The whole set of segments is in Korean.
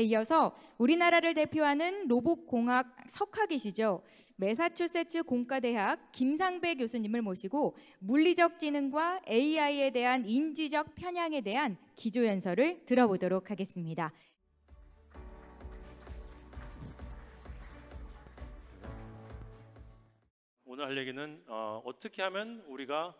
네, 이어서 우리나라를 대표하는 로봇공학 석학이시죠. 매사추세츠 공과대학 김상배 교수님을 모시고 물리적 지능과 AI에 대한 인지적 편향에 대한 기조연설을 들어보도록 하겠습니다. 오늘 할 얘기는 어, 어떻게 하면 우리가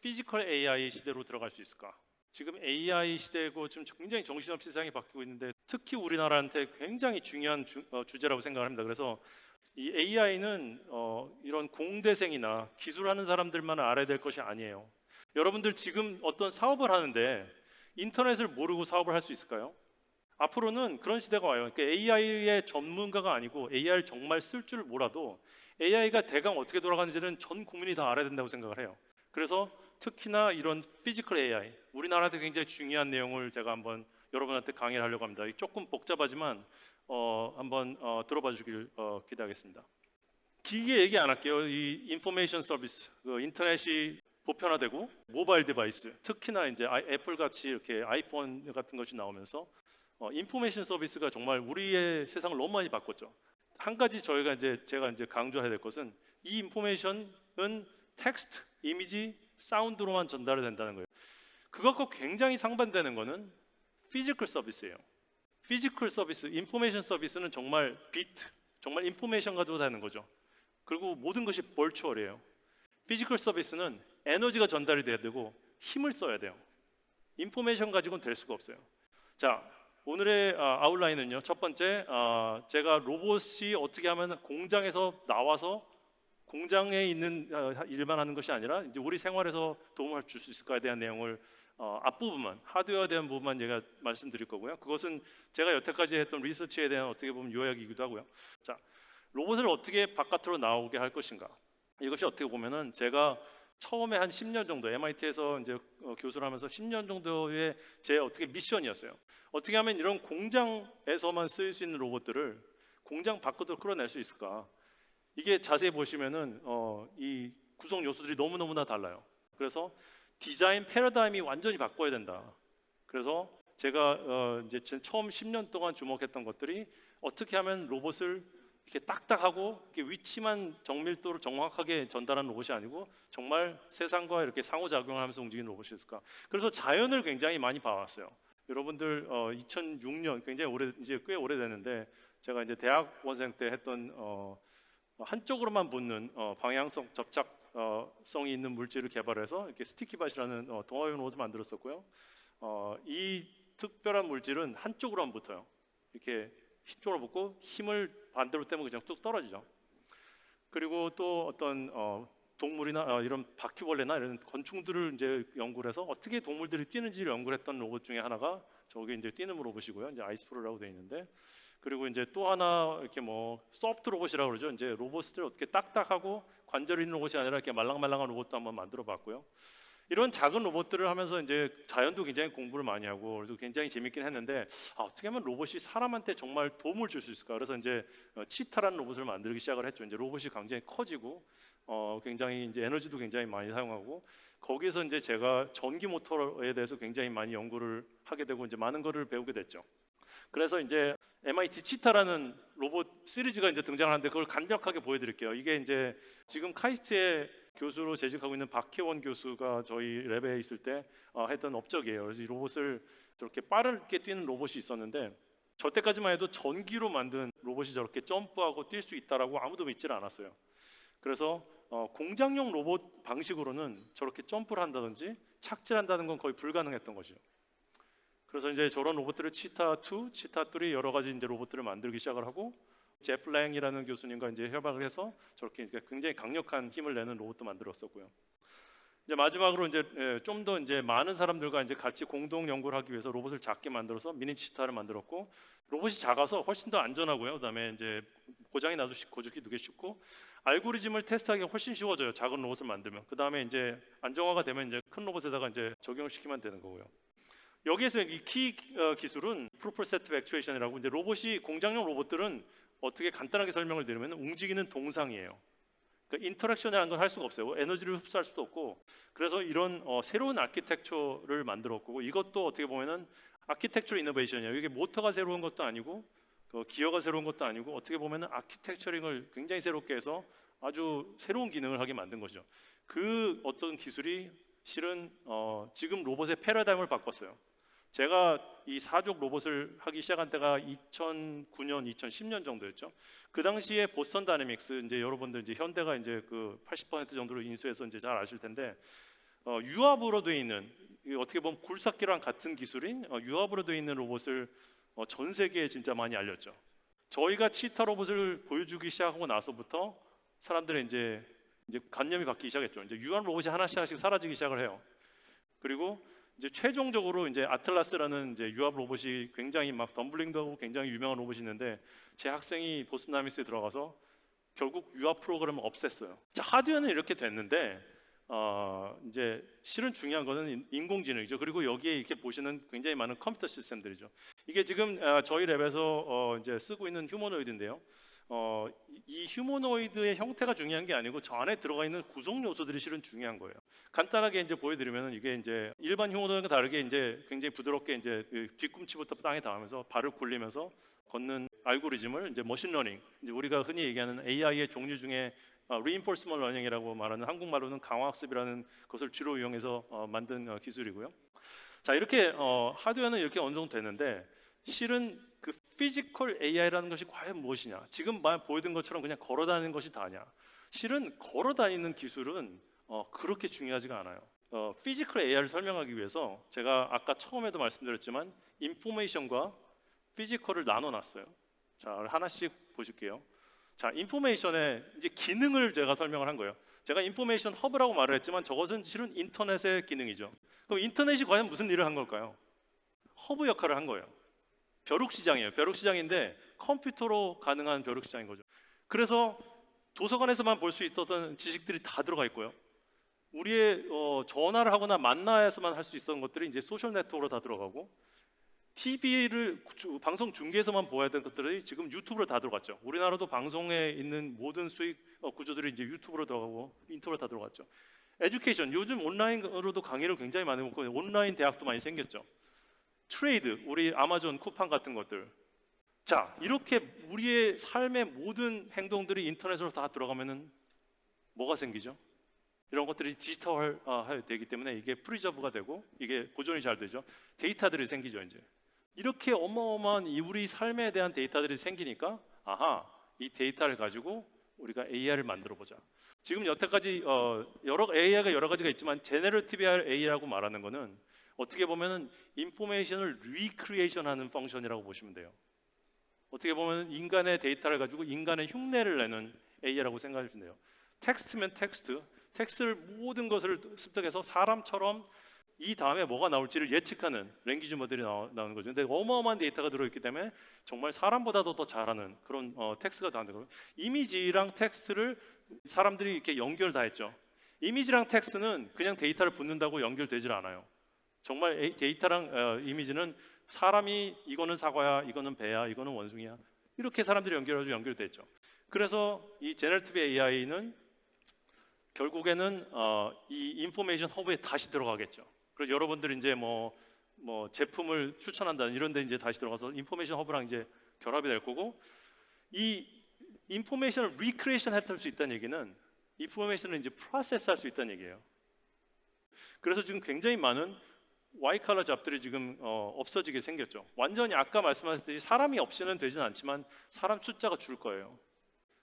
physical AI 시대로 들어갈 수 있을까? 지금 AI 시대고 지금 굉장히 정신없이 세상이 바뀌고 있는데 특히 우리나라한테 굉장히 중요한 주, 어, 제라고 생각을 합니다. 그래서 이 AI는 어, 이런 공대생이나 기술하는 사람들만 알아야 될 것이 아니에요. 여러분들 지금 어떤 사업을 하는데 인터넷을 모르고 사업을 할 수 있을까요? 앞으로는 그런 시대가 와요. 그러니까 AI의 전문가가 아니고 AI를 정말 쓸 줄 몰라도 AI가 대강 어떻게 돌아가는지는 전 국민이 다 알아야 된다고 생각을 해요. 그래서 특히나 이런 physical AI, 우리나라한테 굉장히 중요한 내용을 제가 한번 여러분한테 강의를 하려고 합니다. 조금 복잡하지만 어, 한번 어, 들어봐 주길 어, 기대하겠습니다. 기계 얘기 안 할게요. 이 information 서비스, 그 인터넷이 보편화되고 모바일 device, 특히나 이제 애플 같이 이렇게 아이폰 같은 것이 나오면서 어, information 서비스가 정말 우리의 세상을 너무 많이 바꿨죠. 한 가지 저희가 이제 제가 이제 강조해야 될 것은 이 information은 텍스트, 이미지, 사운드로만 전달이 된다는 거예요. 그것과 굉장히 상반되는 거는 physical 서비스예요. physical 서비스, information 서비스는 정말 비트, 정말 information 가지고 되는 거죠. 그리고 모든 것이 virtual이에요. physical 서비스는 에너지가 전달이 돼야 되고 힘을 써야 돼요. information 가지고는 될 수가 없어요. 자, 오늘의 아, outline은요. 첫 번째, 아, 제가 로봇이 어떻게 하면 공장에서 나와서 공장에 있는 아, 일만 하는 것이 아니라 이제 우리 생활에서 도움을 줄 수 있을까에 대한 내용을 어, 앞부분만 하드웨어에 대한 부분만 제가 말씀드릴 거고요. 그것은 제가 여태까지 했던 리서치에 대한 어떻게 보면 요약이기도 하고요. 자, 로봇을 어떻게 바깥으로 나오게 할 것인가? 이것이 어떻게 보면은 제가 처음에 한 10년 정도 MIT에서 이제 어, 교수를 하면서 10년 정도의 제 어떻게 미션이었어요. 어떻게 하면 이런 공장에서만 쓰일 수 있는 로봇들을 공장 밖으로 끌어낼 수 있을까? 이게 자세히 보시면은 어, 이 구성 요소들이 너무 너무나 달라요. 그래서 디자인 패러다임이 완전히 바꿔야 된다. 그래서 제가 어, 이제 처음 10년 동안 주목했던 것들이 어떻게 하면 로봇을 이렇게 딱딱하고 이렇게 위치만 정밀도로 정확하게 전달하는 로봇이 아니고 정말 세상과 이렇게 상호작용하면서 움직이는 로봇이었을까? 그래서 자연을 굉장히 많이 봐왔어요. 여러분들 어, 2006년 굉장히 오래 이제 꽤 오래됐는데 제가 이제 대학원생 때 했던 어, 한쪽으로만 붙는 어, 방향성 접착성이 있는 물질을 개발해서 이렇게 스티키밭이라는 어, 동화용 로봇을 만들었었고요. 어, 이 특별한 물질은 한쪽으로만 붙어요. 이렇게 한쪽으로 붙고 힘을 반대로 떼면 그냥 뚝 떨어지죠. 그리고 또 어떤 어, 동물이나 어, 이런 바퀴벌레나 이런 건충들을 이제 연구를 해서 어떻게 동물들이 뛰는지를 연구를 했던 로봇 중에 하나가 저게 이제 뛰는 로봇이고요. 이제 아이스프로라고 되어 있는데 그리고 이제 또 하나 이렇게 뭐 소프트 로봇이라고 그러죠. 이제 로봇을 어떻게 딱딱하고 관절 있는 로봇이 아니라 이렇게 말랑말랑한 로봇도 한번 만들어 봤고요. 이런 작은 로봇들을 하면서 이제 자연도 굉장히 공부를 많이 하고 그래서 굉장히 재밌긴 했는데 아, 어떻게 하면 로봇이 사람한테 정말 도움을 줄 수 있을까? 그래서 이제 어, 치타라는 로봇을 만들기 시작을 했죠. 이제 로봇이 굉장히 커지고 어, 굉장히 이제 에너지도 굉장히 많이 사용하고 거기서 이제 제가 전기 모터에 대해서 굉장히 많이 연구를 하게 되고 이제 많은 거를 배우게 됐죠. 그래서 이제 MIT 치타라는 로봇 시리즈가 이제 등장하는데 그걸 간략하게 보여드릴게요. 이게 이제 지금 카이스트의 교수로 재직하고 있는 박혜원 교수가 저희 랩에 있을 때 어, 했던 업적이에요. 그래서 이 로봇을 저렇게 빠르게 뛰는 로봇이 있었는데 저 때까지만 해도 전기로 만든 로봇이 저렇게 점프하고 뛸 수 있다라고 아무도 믿지를 않았어요. 그래서 어, 공장용 로봇 방식으로는 저렇게 점프를 한다든지 착지한다는 건 거의 불가능했던 거죠. 그래서 이제 저런 로봇들을 치타 2, 치타 3 여러 가지 이제 로봇들을 만들기 시작을 하고 제플랭이라는 교수님과 이제 협약을 해서 저렇게 굉장히 강력한 힘을 내는 로봇도 만들었었고요. 이제 마지막으로 이제 예, 좀더 이제 많은 사람들과 이제 같이 공동 연구를 하기 위해서 로봇을 작게 만들어서 미니 치타를 만들었고 로봇이 작아서 훨씬 더 안전하고요. 그다음에 이제 고장이 나도 고주기 두개 쉽고 알고리즘을 테스트하기가 훨씬 쉬워져요. 작은 로봇을 만들면 그다음에 이제 안정화가 되면 이제 큰 로봇에다가 이제 적용을 시키면 되는 거고요. 여기에서 이키 어, 기술은 proprioceptive actuation이라고 이제 로봇이 공장용 로봇들은 어떻게 간단하게 설명을 드리면 움직이는 동상이에요. 그러니까 interaction이라는 걸 할 수가 없어요. 에너지를 흡수할 수도 없고 그래서 이런 어, 새로운 아키텍처를 만들었고 이것도 어떻게 보면은 아키텍처 이노베이션이에요. 이게 모터가 새로운 것도 아니고 그 기어가 새로운 것도 아니고 어떻게 보면은 architecturing을 굉장히 새롭게 해서 아주 새로운 기능을 하게 만든 거죠. 그 어떤 기술이 실은 어, 지금 로봇의 패러다임을 바꿨어요. 제가 이 사족 로봇을 하기 시작한 때가 2009년, 2010년 정도였죠. 그 당시에 보스턴 다이내믹스 이제 여러분들 이제 현대가 이제 그 80% 정도로 인수해서 이제 잘 아실 텐데 어, 유압으로 되어 있는 어떻게 보면 굴삭기랑 같은 기술인 어, 유압으로 되어 있는 로봇을 어, 전 세계에 진짜 많이 알렸죠. 저희가 치타 로봇을 보여주기 시작하고 나서부터 사람들이 이제 이제 관념이 바뀌기 시작했죠. 이제 유압 로봇이 하나씩 하나씩 사라지기 시작을 해요. 그리고 이제 최종적으로 이제 아틀라스라는 이제 유압 로봇이 굉장히 막 덤블링도 하고 굉장히 유명한 로봇이 있는데 제 학생이 보스턴 다이나믹스에 들어가서 결국 유압 프로그램을 없앴어요. 자, 하드웨어는 이렇게 됐는데 어, 이제 실은 중요한 인- 인공지능이죠. 그리고 여기에 이렇게 보시는 굉장히 많은 컴퓨터 시스템들이죠. 이게 지금 어, 저희 lab에서 어, 이제 쓰고 있는 휴머노이드인데요. 어, 이- 이 휴머노이드의 형태가 중요한 게 아니고 저 안에 들어가 있는 구성 요소들이 실은 중요한 거예요. 간단하게 이제 보여드리면 이게 이제 일반 휴머노이드과 다르게 이제 굉장히 부드럽게 이제 그 뒤꿈치부터 땅에 닿으면서 발을 굴리면서 걷는 알고리즘을 이제 machine learning, 이제 우리가 흔히 얘기하는 AI의 종류 중에 어, reinforcement learning이라고 말하는 한국말로는 강화학습이라는 것을 주로 이용해서 어, 만든 어, 기술이고요. 자 이렇게 어, 하드웨어는 이렇게 어느 정도 되는데 실은 그 physical AI라는 것이 과연 무엇이냐? 지금 막 보여준 것처럼 그냥 걸어다니는 것이 다냐? 실은 걸어다니는 기술은 어, 그렇게 중요하지가 않아요. 어, physical AI를 설명하기 위해서 제가 아까 처음에도 말씀드렸지만 information과 physical을 나눠놨어요. 자 하나씩 보실게요. 자, information의 이제 기능을 제가 설명을 한 거예요. 제가 information 허브라고 말을 했지만 저것은 실은 인터넷의 기능이죠. 그럼 인터넷이 과연 무슨 일을 한 걸까요? 허브 역할을 한 거예요. 벼룩 시장이에요. 벼룩 시장인데 컴퓨터로 가능한 벼룩 시장인 거죠. 그래서 도서관에서만 볼 수 있었던 지식들이 다 들어가 있고요. 우리의 어, 전화를 하거나 만나야서만 할 수 있었던 것들이 이제 소셜 네트워크로 다 들어가고 TV를 방송 중계에서만 보아야 되는 것들이 지금 유튜브로 다 들어갔죠. 우리나라도 방송에 있는 모든 수익 어, 구조들이 이제 유튜브로 들어가고 인터넷 다 들어갔죠. education 요즘 온라인으로도 강의를 굉장히 많이 듣고 온라인 대학도 많이 생겼죠. trade 우리 아마존 쿠팡 같은 것들. 자 이렇게 우리의 삶의 모든 행동들이 인터넷으로 다 들어가면은 뭐가 생기죠? 이런 것들이 디지털화 되기 때문에 이게 preserve가 되고 이게 보존이 잘 되죠. 데이터들이 생기죠 이제. 이렇게 어마어마한 이 우리 삶에 대한 데이터들이 생기니까 아하 이 데이터를 가지고 우리가 AI를 만들어 보자. 지금 여태까지 어, 여러 AI가 여러 가지가 있지만 generative AI라고 말하는 거는 어떻게 보면은 information을 recreation 하는 function이라고 보시면 돼요. 어떻게 보면 인간의 데이터를 가지고 인간의 흉내를 내는 AI라고 생각하시면 돼요. 텍스트면 텍스트, 텍스트를 모든 것을 습득해서 사람처럼 이 다음에 뭐가 나올지를 예측하는 language model이 나오, 는 거죠. 근데 어마어마한 데이터가 들어있기 때문에 정말 사람보다도 더 잘하는 그런 어, 텍스트가 나오는 거예요. 이미지랑 텍스트를 사람들이 이렇게 연결 다 했죠. 이미지랑 텍스트는 그냥 데이터를 붓는다고 연결되질 않아요. 정말 데이터랑 어, 이미지는 사람이 이거는 사과야, 이거는 배야, 이거는 원숭이야 이렇게 사람들이 연결해서 연결됐죠. 그래서 이 generative AI는 결국에는 어, 이 information 허브에 다시 들어가겠죠. 그래서 여러분들이 이제 뭐, 뭐 제품을 추천한다 이런 데 이제 다시 들어가서 information hub랑 이제 결합이 될 거고 이 information을 recreation 할수 있다는 얘기는 information을 이제 process 할 수 있다는 얘기예요. 그래서 지금 굉장히 많은 와이칼라 잡들이 지금 어, 없어지게 생겼죠. 완전히 아까 말씀하셨듯이 사람이 없이는 되진 않지만 사람 숫자가 줄 거예요.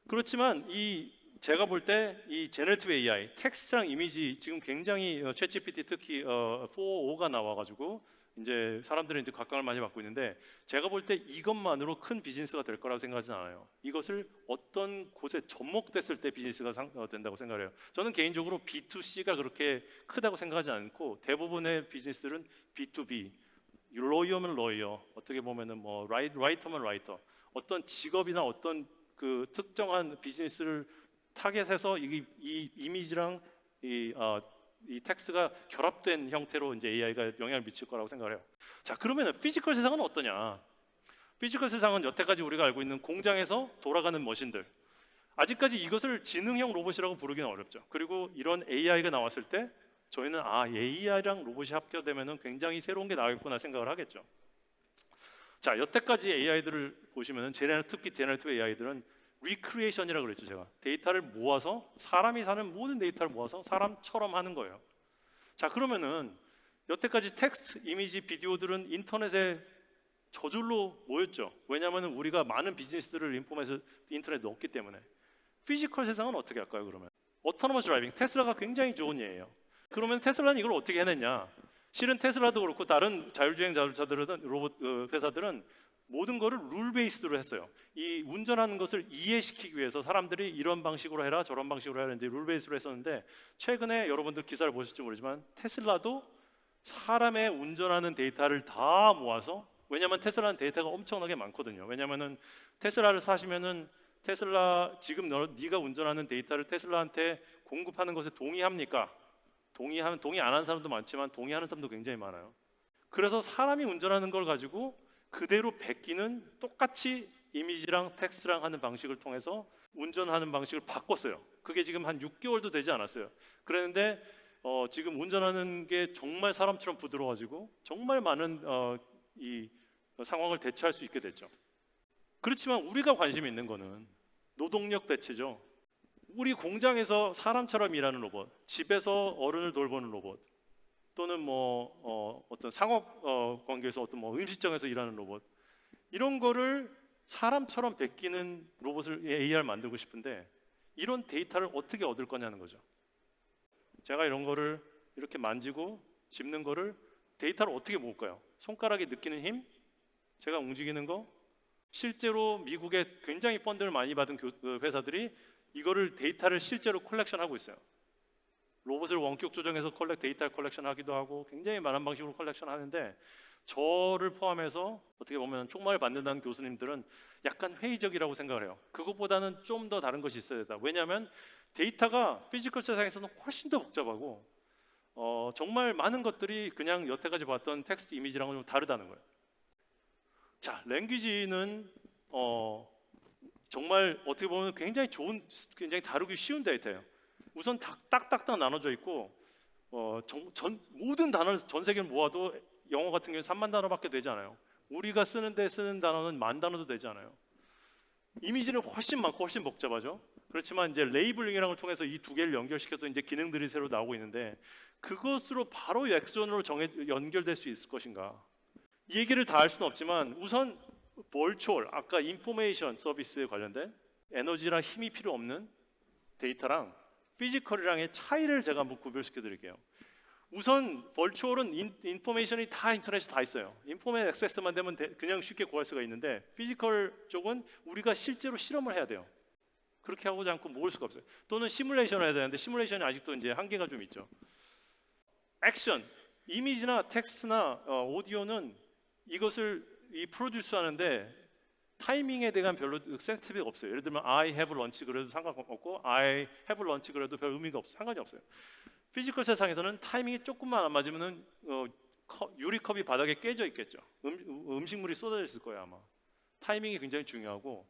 그렇지만 이 제가 볼 때 이 generative AI 텍스트랑 이미지 지금 굉장히 어, 챗GPT 특히 어, 4, 5가 나와가지고 이제 사람들이 이제 각광을 많이 받고 있는데 제가 볼 때 이것만으로 큰 비즈니스가 될 거라고 생각하지는 않아요. 이것을 어떤 곳에 접목됐을 때 비즈니스가 상- 어, 된다고 생각해요. 저는 개인적으로 B2C가 그렇게 크다고 생각하지 않고 대부분의 비즈니스들은 B2B, lawyer면 lawyer, 어떻게 보면은 뭐 라이, writer면 writer, 어떤 직업이나 어떤 그 특정한 비즈니스를 타겟해서 이, 이 이미지랑 이, 어, 이 텍스트가 결합된 형태로 이제 AI가 영향을 미칠 거라고 생각을 해요. 자, 그러면은 physical 세상은 어떠냐? physical 세상은 여태까지 우리가 알고 있는 공장에서 돌아가는 machine들. 아직까지 이것을 지능형 로봇이라고 부르기는 어렵죠. 그리고 이런 AI가 나왔을 때 저희는 아 AI랑 로봇이 합쳐지면은 굉장히 새로운 게 나오겠구나 생각을 하겠죠. 자 여태까지 AI들을 보시면은 general 특히 generative AI들은 recreation이라고 그랬죠 제가 데이터를 모아서 사람이 사는 모든 데이터를 모아서 사람처럼 하는 거예요. 자 그러면은 여태까지 텍스트, 이미지, 비디오들은 인터넷에 저절로 모였죠. 왜냐하면 우리가 많은 비즈니스들을 information 인터넷에 넣었기 때문에 physical 세상은 어떻게 할까요? 그러면 autonomous driving 테슬라가 굉장히 좋은 예예요. 그러면 테슬라는 이걸 어떻게 해냈냐? 실은 테슬라도 그렇고 다른 자율주행 자동차들은 로봇 어, 회사들은 모든 거를 rule base로 했어요. 이 운전하는 것을 이해시키기 위해서 사람들이 이런 방식으로 해라 저런 방식으로 해라 이제 rule base로 했었는데 최근에 여러분들 기사를 보실지 모르지만 테슬라도 사람의 운전하는 데이터를 다 모아서 왜냐하면 테슬라는 데이터가 엄청나게 많거든요. 왜냐하면은 테슬라를 사시면은 테슬라 지금 너, 네가 운전하는 데이터를 테슬라한테 공급하는 것에 동의합니까? 동의하면 동의 안 하는 사람도 많지만 동의하는 사람도 굉장히 많아요. 그래서 사람이 운전하는 걸 가지고 그대로 베끼는 똑같이 이미지랑 텍스트랑 하는 방식을 통해서 운전하는 방식을 바꿨어요. 그게 지금 한 6개월도 되지 않았어요. 그랬는데 어, 지금 운전하는 게 정말 사람처럼 부드러워지고 정말 많은 어, 이 상황을 대처할 수 있게 됐죠. 그렇지만 우리가 관심 있는 거는 노동력 대체죠. 우리 공장에서 사람처럼 일하는 로봇, 집에서 어른을 돌보는 로봇, 또는 뭐 어, 어떤 상업 어, 관계에서 어떤 뭐 음식점에서 일하는 로봇 이런 거를 사람처럼 베끼는 로봇을 AR 만들고 싶은데 이런 데이터를 어떻게 얻을 거냐는 거죠. 제가 이런 거를 이렇게 만지고 짚는 거를 데이터를 어떻게 모을까요? 손가락이 느끼는 힘, 제가 움직이는 거, 실제로 미국에 굉장히 펀드를 많이 받은 교- 그 회사들이 이거를 데이터를 실제로 컬렉션하고 있어요. 로봇을 원격 조정해서 컬렉 데이터 컬렉션 하기도 하고 굉장히 많은 방식으로 컬렉션 하는데 저를 포함해서 어떻게 보면 총괄 받는다는 교수님들은 약간 회의적이라고 생각을 해요. 그것보다는 좀 더 다른 것이 있어야 된다. 왜냐하면 데이터가 physical 세상에서는 훨씬 더 복잡하고 어, 정말 많은 것들이 그냥 여태까지 봤던 텍스트 이미지랑은 좀 다르다는 거예요. 자, language는 어, 정말 어떻게 보면 굉장히 좋은, 굉장히 다루기 쉬운 데이터예요. 우선 딱- 딱딱딱 나눠져 있고 어, 전, 전- 모든 단어를 전 세계를 모아도 영어 같은 경우는 3만 단어밖에 되지 않아요. 우리가 쓰는데 쓰는 단어는 만 단어도 되지 않아요. 이미지는 훨씬 많고 훨씬 복잡하죠. 그렇지만 이제 labeling이라는 걸 통해서 이 두 개를 연결시켜서 이제 기능들이 새로 나오고 있는데 그것으로 바로 액션으로 정해 연결될 수 있을 것인가? 이 얘기를 다 할 수는 없지만 우선 virtual 아까 information 서비스에 관련된 에너지랑 힘이 필요 없는 데이터랑 physical이랑의 차이를 제가 한번 구별시켜 드릴게요. 우선 virtual은 인, information이 다 인터넷에 다 있어요. information access만 되면 대- 그냥 쉽게 구할 수가 있는데 physical 쪽은 우리가 실제로 실험을 해야 돼요. 그렇게 하지 않고 모을 수가 없어요. 또는 시뮬레이션을 해야 되는데 시뮬레이션이 아직도 이제 한계가 좀 있죠. 액션, 이미지나 텍스트나 어, 오디오는 이것을 이 produce 하는데 타이밍에 대한 별로 센스티브가 없어요. 예를 들면 I have lunch 그래도 상관없고 I have lunch 그래도 별 의미가 없어요. 상관이 없어요. physical 세상에서는 타이밍이 조금만 안 맞으면은 어, 컵, 유리컵이 바닥에 깨져 있겠죠. 음, 음식물이 쏟아져 있을 거예요 아마. 타이밍이 굉장히 중요하고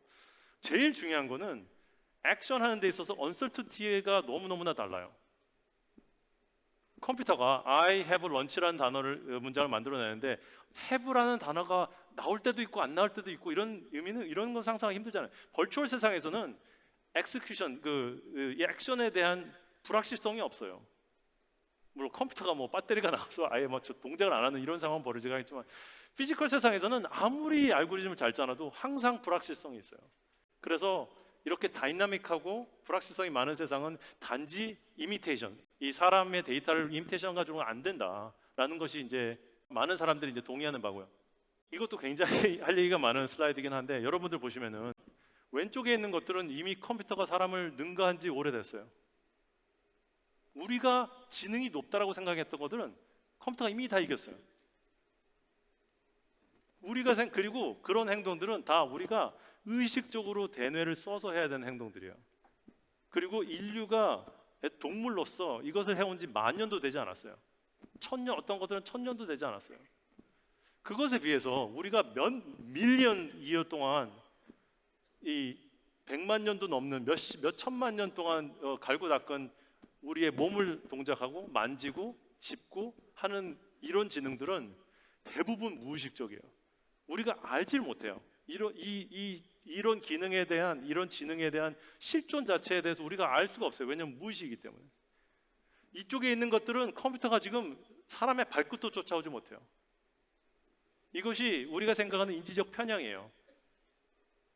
제일 중요한 거는 액션 하는 데 있어서 uncertainty가 너무 너무나 달라요. 컴퓨터가 I have lunch라는 단어를 어, 문장을 만들어내는데 have라는 단어가 나올 때도 있고 안 나올 때도 있고 이런 의미는 이런 건 상상하기 힘들잖아요. virtual 세상에서는 execution 그, 그이 액션에 대한 불확실성이 없어요. 물론 컴퓨터가 뭐 배터리가 나가서 아예 뭐저 동작을 안 하는 이런 상황 벌어지가 있지만 physical 세상에서는 아무리 알고리즘을 잘 짜놔도 항상 불확실성이 있어요. 그래서 이렇게 다이나믹하고 불확실성이 많은 세상은 단지 이미테이션, 이 사람의 데이터를 이미테이션 가지고는 안 된다라는 것이 이제 많은 사람들이 이제 동의하는 바고요. 이것도 굉장히 할 얘기가 많은 슬라이드이긴 한데 여러분들 보시면은 왼쪽에 있는 것들은 이미 컴퓨터가 사람을 능가한 지 오래됐어요. 우리가 지능이 높다라고 생각했던 것들은 컴퓨터가 이미 다 이겼어요. 우리가 생 그리고 그런 행동들은 다 우리가 의식적으로 대뇌를 써서 해야 되는 행동들이에요. 그리고 인류가 동물로서 이것을 해온 지 만 년도 되지 않았어요. 천년 어떤 것들은 천 년도 되지 않았어요. 그것에 비해서 우리가 몇 밀리언 이어 동안 이 100만 년도 넘는 몇, 시- 몇 천만 년 동안 어, 갈고 닦은 우리의 몸을 동작하고 만지고 짚고 하는 이런 지능들은 대부분 무의식적이에요. 우리가 알질 못해요. 이런 이, 이 이런 기능에 대한 이런 지능에 대한 실존 자체에 대해서 우리가 알 수가 없어요. 왜냐하면 무의식이기 때문에. 이쪽에 있는 것들은 컴퓨터가 지금 사람의 발끝도 쫓아오지 못해요. 이것이 우리가 생각하는 인지적 편향이에요.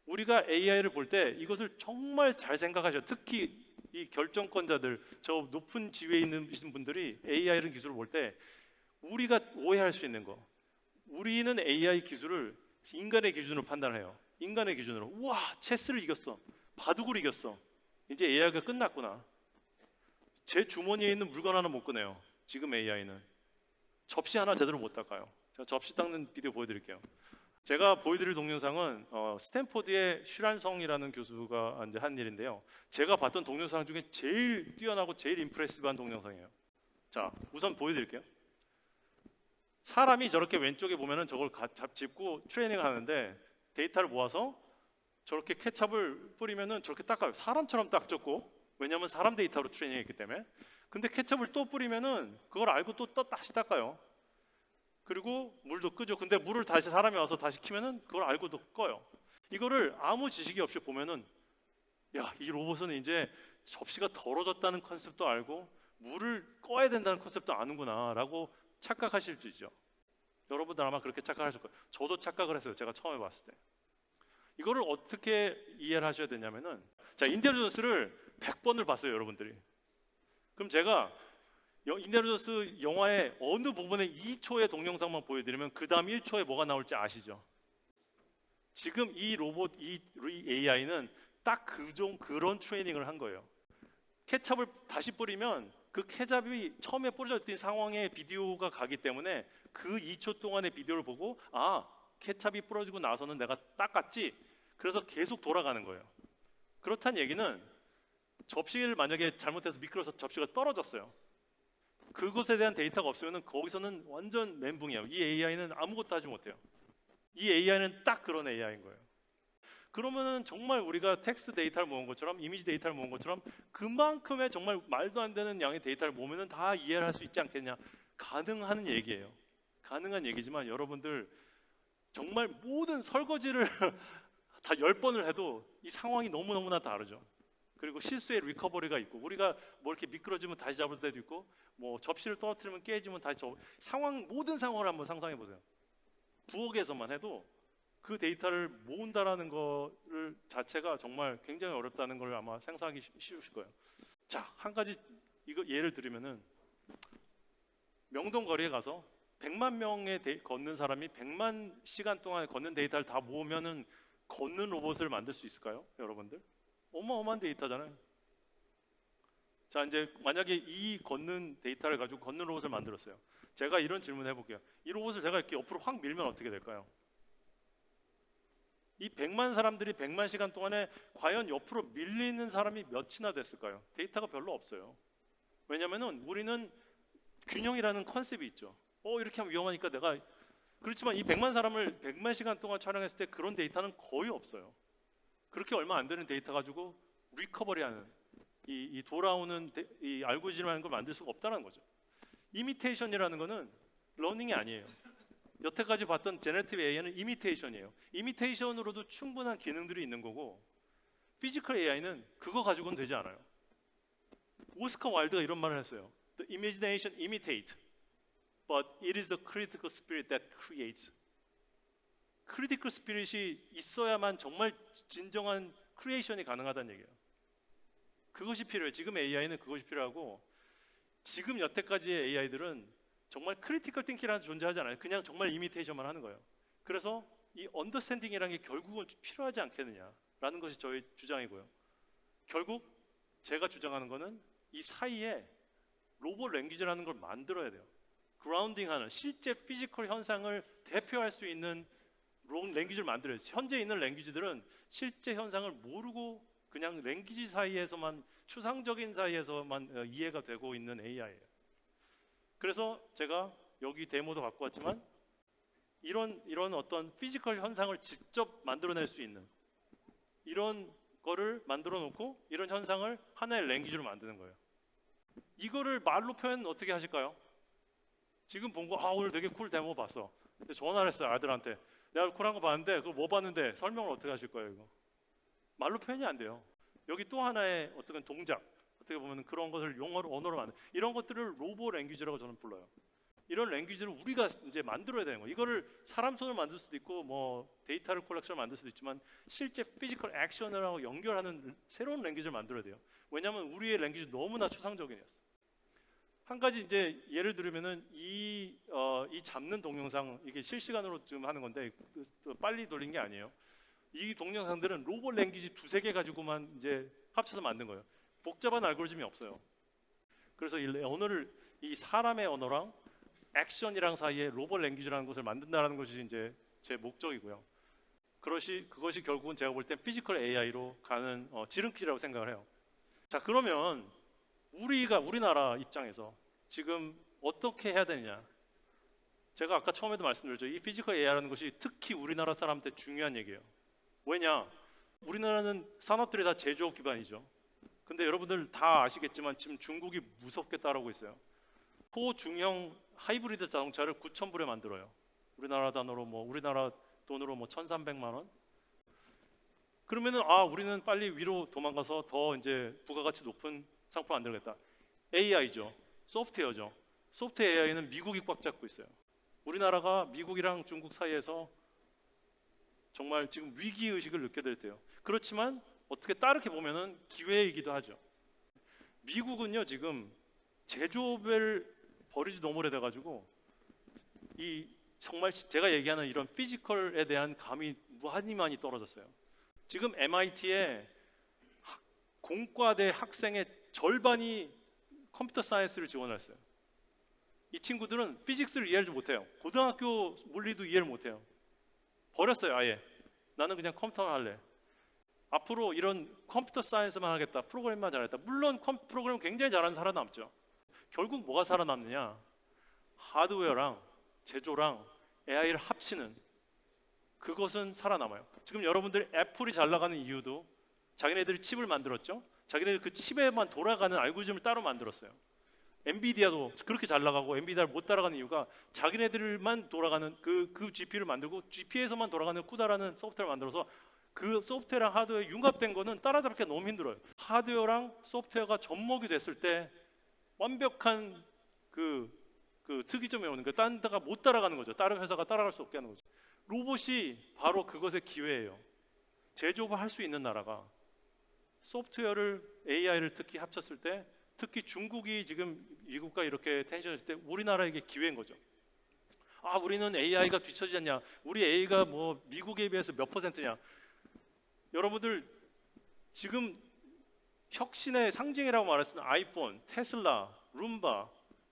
우리가 AI를 볼 때 이것을 정말 잘 생각하셔. 특히 이 결정권자들, 저 높은 지위에 있는 분들이 AI를 기술을 볼 때 우리가 오해할 수 있는 거. 우리는 AI 기술을 인간의 기준으로 판단해요. 인간의 기준으로. 우와, 체스를 이겼어. 바둑을 이겼어. 이제 AI가 끝났구나. 제 주머니에 있는 물건 하나 못 꺼내요. 지금 AI는. 접시 하나 제대로 못 닦아요. 제가 접시 닦는 비디오 보여드릴게요. 제가 보여드릴 동영상은 어, 스탠포드의 슈란 송이라는 교수가 이제 한 일인데요. 제가 봤던 동영상 중에 제일 뛰어나고 제일 impressive한 동영상이에요. 자, 우선 보여드릴게요. 사람이 저렇게 왼쪽에 보면은 저걸 가- 잡 짚고 트레이닝 하는데 데이터를 모아서 저렇게 케찹을 뿌리면은 저렇게 닦아요. 사람처럼 닦졌고 왜냐하면 사람 데이터로 트레이닝했기 때문에. 근데 케찹을 또 뿌리면은 그걸 알고 또, 또 다시 닦아요. 그리고 물도 끄죠. 근데 물을 다시 사람이 와서 다시 키면은 그걸 알고도 꺼요. 이거를 아무 지식이 없이 보면은 야, 이 로봇은 이제 접시가 더러졌다는 컨셉도 알고 물을 꺼야 된다는 컨셉도 아는구나라고 착각하실 수 있죠. 여러분들 아마 그렇게 착각하실 거예요. 저도 착각을 했어요. 제가 처음에 봤을 때. 이거를 어떻게 이해를 하셔야 되냐면은 자, 존스를 100번을 봤어요, 여러분들이. 그럼 제가 여- 인디아나 존스 영화의 어느 부분에 2초의 동영상만 보여드리면 그 다음 1초에 뭐가 나올지 아시죠? 지금 이 로봇, 이 AI는 딱 그종 그런 트레이닝을 한 거예요. 케찹을 다시 뿌리면 그 케찹이 처음에 뿌려졌던 상황의 비디오가 가기 때문에 그 2초 동안의 비디오를 보고 아 케찹이 뿌려지고 나서는 내가 닦았지. 그래서 계속 돌아가는 거예요. 그렇다는 얘기는 접시를 만약에 잘못해서 미끄러서 접시가 떨어졌어요. 그것에 대한 데이터가 없으면 거기서는 완전 멘붕이에요. 이 AI는 아무것도 하지 못해요. 이 AI는 딱 그런 AI인 거예요. 그러면은 정말 우리가 텍스트 데이터를 모은 것처럼 이미지 데이터를 모은 것처럼 그만큼의 정말 말도 안 되는 양의 데이터를 모으면은 다 이해를 할 수 있지 않겠냐? 가능한 얘기예요. 가능한 얘기지만 여러분들 정말 모든 설거지를 다 열 번을 해도 이 상황이 너무 너무나 다르죠. 그리고 실수의 recovery가 있고 우리가 뭐 이렇게 미끄러지면 다시 잡을 때도 있고 뭐 접시를 떨어뜨리면 깨지면 다시 접 상황 모든 상황을 한번 상상해 보세요. 부엌에서만 해도 그 데이터를 모은다라는 거를 자체가 정말 굉장히 어렵다는 걸 아마 쉬- 쉬우실 거예요. 자, 한 가지 이거 예를 들으면은 명동 거리에 가서 100만 명의 데, 걷는 사람이 100만 시간 동안 걷는 데이터를 다 모으면은 걷는 로봇을 만들 수 있을까요, 여러분들? 어마어마한 데이터잖아요. 자, 이제 만약에 이 걷는 데이터를 가지고 걷는 로봇을 만들었어요. 제가 이런 질문 해볼게요. 이 로봇을 제가 이렇게 옆으로 확 밀면 어떻게 될까요? 이 100만 사람들이 100만 시간 동안에 과연 옆으로 밀리는 사람이 몇이나 됐을까요? 데이터가 별로 없어요. 왜냐면은 우리는 균형이라는 컨셉이 있죠. 어, 이렇게 하면 위험하니까 내가 그렇지만 이 100만 사람을 100만 시간 동안 촬영했을 때 그런 데이터는 거의 없어요. 그렇게 얼마 안 되는 데이터 가지고 recovery하는 이, 이 돌아오는 데, 이 알고리즘이라는 걸 만들 수가 없다는 거죠. imitation이라는 거는 learning이 아니에요. 여태까지 봤던 제네티브 AI는 이미테이션이에요. imitation으로도 충분한 기능들이 있는 거고 physical AI는 그거 가지고는 되지 않아요. 오스카 와일드가 이런 말을 했어요. The imagination imitate, but it is the critical spirit that creates. critical spirit이 있어야만 정말 진정한 creation이 가능하다는 얘기예요. 그것이 필요해요. 지금 AI는 그것이 필요하고 지금 여태까지의 AI들은 정말 critical thinking이라는 게 존재하지 않아요. 그냥 정말 imitation만 하는 거예요. 그래서 이 understanding이라는 게 결국은 필요하지 않겠느냐라는 것이 저의 주장이고요. 결국 제가 주장하는 거는 이 사이에 로봇 language라는 걸 만들어야 돼요. grounding하는 실제 physical 현상을 대표할 수 있는 로봇 language를 만들어요. 현재 있는 language들은 실제 현상을 모르고 그냥 language 사이에서만 추상적인 사이에서만 어, 이해가 되고 있는 AI예요. 그래서 제가 여기 데모도 갖고 왔지만 이런 이런 어떤 physical 현상을 직접 만들어낼 수 있는 이런 거를 만들어 놓고 이런 현상을 하나의 language로 만드는 거예요. 이거를 말로 표현 어떻게 하실까요? 지금 본 거 아 오늘 되게 cool 데모 봤어. 전화를 했어요 아들한테. 내가 쿨한 거 봤는데 그거 뭐 봤는데 설명을 어떻게 하실 거예요 이거? 말로 표현이 안 돼요. 여기 또 하나의 어떤 동작 어떻게 보면 그런 것을 용어로 언어로 만든 이런 것들을 로봇 language라고 저는 불러요. 이런 language를 우리가 이제 만들어야 되는 거예요. 이거를 사람 손을 만들 수도 있고 뭐 데이터를 collection을 만들 수도 있지만 실제 physical action을하고 연결하는 새로운 language를 만들어야 돼요. 왜냐하면 우리의 language 너무나 추상적이에요. 한 가지 이제 예를 들면은 이, 어, 이 잡는 동영상 이게 실시간으로 지금 하는 건데 그, 또 빨리 돌린 게 아니에요. 이 동영상들은 로봇 language 두세 개 가지고만 이제 합쳐서 만든 거예요. 복잡한 알고리즘이 없어요. 그래서 이 언어를 이 사람의 언어랑 액션이랑 사이에 로봇 language라는 것을 만든다는 것이 이제 제 목적이고요. 그것이 그것이 결국은 제가 볼 땐 physical AI로 가는 어, 지름길이라고 생각을 해요. 자 그러면 우리가 우리나라 입장에서 지금 어떻게 해야 되느냐? 제가 아까 처음에도 말씀드렸죠. 이 physical AI라는 것이 특히 우리나라 사람한테 중요한 얘기예요. 왜냐? 우리나라는 산업들이 다 제조업 기반이죠. 근데 여러분들 다 아시겠지만 지금 중국이 무섭게 따라오고 있어요. 고중형 하이브리드 자동차를 9천 불에 만들어요. 우리나라 단어로 뭐 우리나라 돈으로 뭐 1,300만 원. 그러면은 아 우리는 빨리 위로 도망가서 더 이제 부가가치 높은 상품 만들겠다. AI죠. 소프트웨어죠. 소프트웨어 AI는 미국이 꽉 잡고 있어요. 우리나라가 미국이랑 중국 사이에서 정말 지금 위기 의식을 느껴야 될 때요. 그렇지만 어떻게 따르게 보면은 기회이기도 하죠. 미국은요 지금 제조업을 버리지 너무 오래돼 가지고 이 정말 제가 얘기하는 이런 physical에 대한 감이 무한히 많이 떨어졌어요. 지금 MIT에 공과대 학생의 절반이 computer science를 지원했어요. 이 친구들은 physics를 이해를 못해요. 고등학교 물리도 이해를 못해요. 버렸어요, 아예. 나는 그냥 컴퓨터만 할래. 앞으로 이런 computer science만 하겠다. 프로그램만 잘했다. 물론 컴 프로그램 굉장히 잘하는 사람 많죠. 결국 뭐가 살아남느냐? 하드웨어랑 제조랑 AI를 합치는 그것은 살아남아요. 지금 여러분들 애플이 잘 나가는 이유도 자기네들이 칩을 만들었죠. 자기네들 그 칩에만 돌아가는 알고리즘을 따로 만들었어요. 엔비디아도 그렇게 잘 나가고 엔비디아를 못 따라가는 이유가 자기네들만 돌아가는 그, 그 GPU를 만들고 GPU에서만 돌아가는 쿠다라는 소프트웨어를 만들어서 그 소프트웨어랑 하드웨어 융합된 거는 따라잡기 너무 힘들어요. 하드웨어랑 소프트웨어가 접목이 됐을 때 완벽한 그, 그 특이점이 오는 거예요. 딴 데가 못 따라가는 거죠. 다른 회사가 따라갈 수 없게 하는 거죠. 로봇이 바로 그것의 기회예요. 제조업을 할 수 있는 나라가 소프트웨어를 AI를 특히 합쳤을 때 특히 중국이 지금 미국과 이렇게 텐션을 했을 때 우리나라에게 기회인 거죠. 아, 우리는 AI가 뒤처지지 않냐? 우리 AI가 뭐 미국에 비해서 몇 퍼센트냐? 여러분들 지금 혁신의 상징이라고 말했으면 아이폰, 테슬라, 룸바,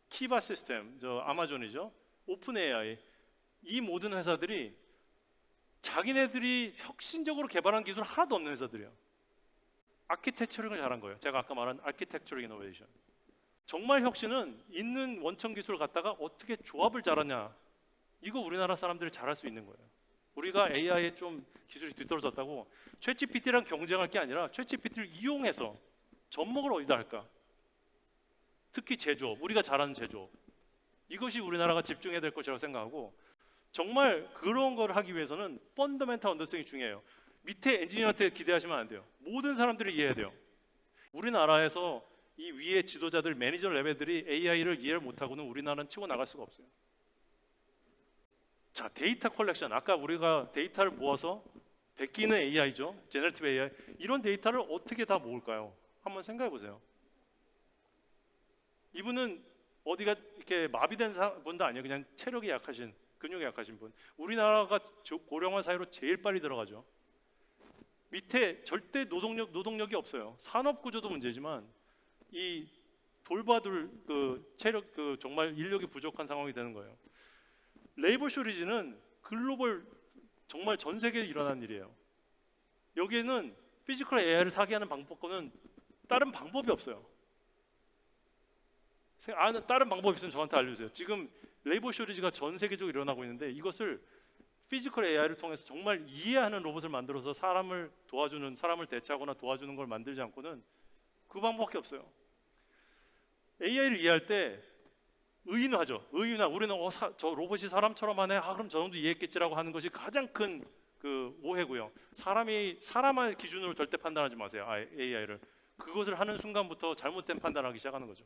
키바 시스템, 저 아마존이죠. OpenAI 이 모든 회사들이 자기네들이 혁신적으로 개발한 기술 하나도 없는 회사들이에요. architecturing을 잘한 거예요. 제가 아까 말한 architecturing innovation. 정말 혁신은 있는 원천 기술을 갖다가 어떻게 조합을 잘하냐. 이거 우리나라 사람들이 잘할 수 있는 거예요. 우리가 AI에 좀 기술이 뒤떨어졌다고 챗GPT랑 경쟁할 게 아니라 챗GPT를 이용해서 접목을 어디다 할까? 특히 제조업, 우리가 잘하는 제조업. 이것이 우리나라가 집중해야 될 것이라고 생각하고 정말 그런 걸 하기 위해서는 fundamental understanding이 중요해요. 밑에 엔지니어한테 기대하시면 안 돼요. 모든 사람들이 이해해야 돼요. 우리나라에서 이 위에 지도자들, 매니저 레벨들이 AI를 이해를 못하고는 우리나라는 치고 나갈 수가 없어요. 자, 데이터 컬렉션. 아까 우리가 데이터를 모아서 베끼는 AI죠. generative AI. 이런 데이터를 어떻게 다 모을까요? 한번 생각해 보세요. 이분은 어디가 이렇게 마비된 사- 분도 아니에요. 그냥 체력이 약하신, 근육이 약하신 분. 우리나라가 저- 고령화 사회로 제일 빨리 들어가죠. 밑에 절대 노동력 노동력이 없어요. 산업 구조도 문제지만 이 돌봐줄 그 체력 그 정말 인력이 부족한 상황이 되는 거예요. labor shortage는 글로벌 정말 전 세계에 일어난 일이에요. 여기에는 physical AI를 타개하는 방법과는 다른 방법이 없어요. 다른 방법이 있으면 저한테 알려주세요. 지금 labor shortage가 전 세계적으로 일어나고 있는데 이것을 physical AI를 통해서 정말 이해하는 로봇을 만들어서 사람을 도와주는 사람을 대체하거나 도와주는 걸 만들지 않고는 그 방법밖에 없어요. AI를 이해할 때 의인화죠. 의인화. 우리는 어, 사, 저 로봇이 사람처럼 하네. 아, 그럼 저놈도 이해했겠지라고 하는 것이 가장 큰 그 오해고요. 사람이 사람의 기준으로 절대 판단하지 마세요. AI를. 그것을 하는 순간부터 잘못된 판단하기 시작하는 거죠.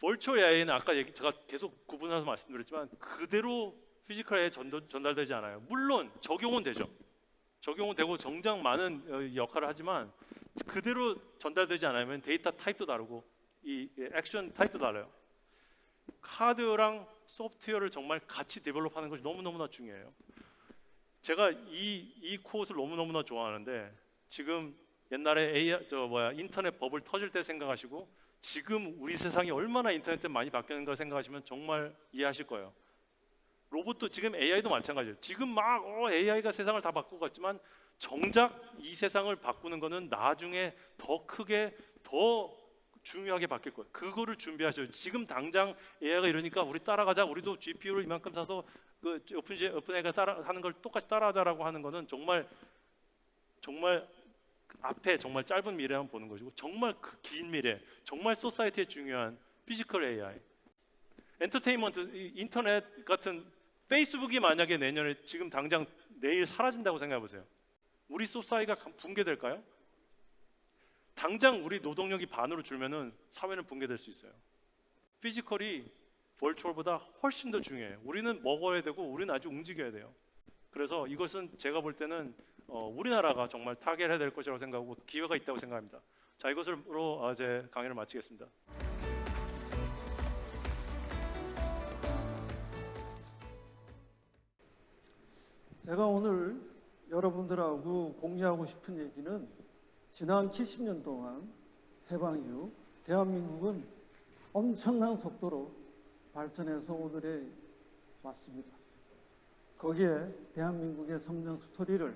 virtual AI는 아까 얘기, 제가 계속 구분해서 말씀드렸지만 그대로 physical에 전달, 되지 않아요. 물론 적용은 되죠. 적용은 되고 정작 많은 어, 역할을 하지만 그대로 전달되지 않으면 데이터 타입도 다르고 이 액션 타입도 달라요. 하드랑 소프트웨어를 정말 같이 develop하는 것이 너무너무나 중요해요. 제가 이, 이 quote를 너무너무나 좋아하는데 지금 옛날에 AI, 저 뭐야 인터넷 버블 터질 때 생각하시고 지금 우리 세상이 얼마나 인터넷 때 많이 바뀌는가 생각하시면 정말 이해하실 거예요. 로봇도 지금 AI도 마찬가지예요. 지금 막 어, AI가 세상을 다 바꾸고 갔지만 정작 이 세상을 바꾸는 거는 나중에 더 크게 더 중요하게 바뀔 거예요. 그거를 준비하셔요. 지금 당장 AI가 이러니까 우리 따라가자. 우리도 GPU를 이만큼 사서 그 Open OpenAI가 따라 하는 걸 똑같이 따라하자라고 하는 거는 정말 정말 앞에 정말 짧은 미래만 보는 것이고 정말 그 긴 미래, 정말 society에 중요한 physical AI, 엔터테인먼트, 인터넷 같은 페이스북이 만약에 내년에 지금 당장 내일 사라진다고 생각해 보세요. 우리 소사이가 붕괴될까요? 당장 우리 노동력이 반으로 줄면은 사회는 붕괴될 수 있어요. 피지컬이 벌추얼보다 훨씬 더 중요해요. 우리는 먹어야 되고 우리는 아주 움직여야 돼요. 그래서 이것은 제가 볼 때는 어, 우리나라가 정말 타결해야 될 것이라고 생각하고 기회가 있다고 생각합니다. 자 이것으로 어, 제 강의를 마치겠습니다. 제가 오늘 여러분들하고 공유하고 싶은 얘기는 지난 70년 동안 해방 이후 대한민국은 엄청난 속도로 발전해서 오늘에 왔습니다. 거기에 대한민국의 성장 스토리를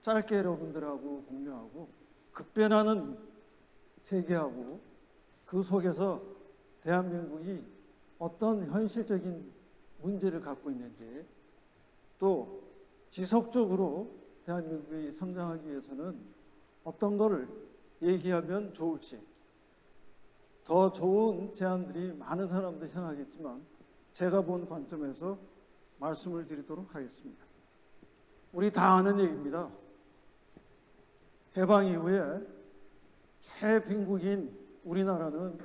짧게 여러분들하고 공유하고 급변하는 세계하고 그 속에서 대한민국이 어떤 현실적인 문제를 갖고 있는지 또 지속적으로 대한민국이 성장하기 위해서는 어떤 것을 얘기하면 좋을지 더 좋은 제안들이 많은 사람들이 생각하겠지만 제가 본 관점에서 말씀을 드리도록 하겠습니다. 우리 다 아는 얘기입니다. 해방 이후에 최빈국인 우리나라는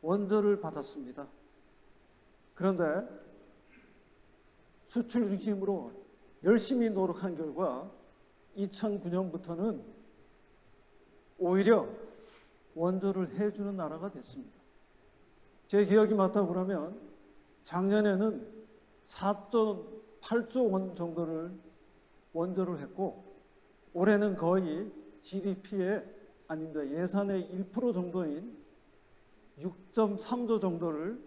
원조를 받았습니다. 그런데 수출 중심으로 열심히 노력한 결과 2009년부터는 오히려 원조를 해주는 나라가 됐습니다. 제 기억이 맞다 그러면 작년에는 4.8조 원 정도를 원조를 했고 올해는 거의 GDP의 아닙니다. 예산의 1% 정도인 6.3조 정도를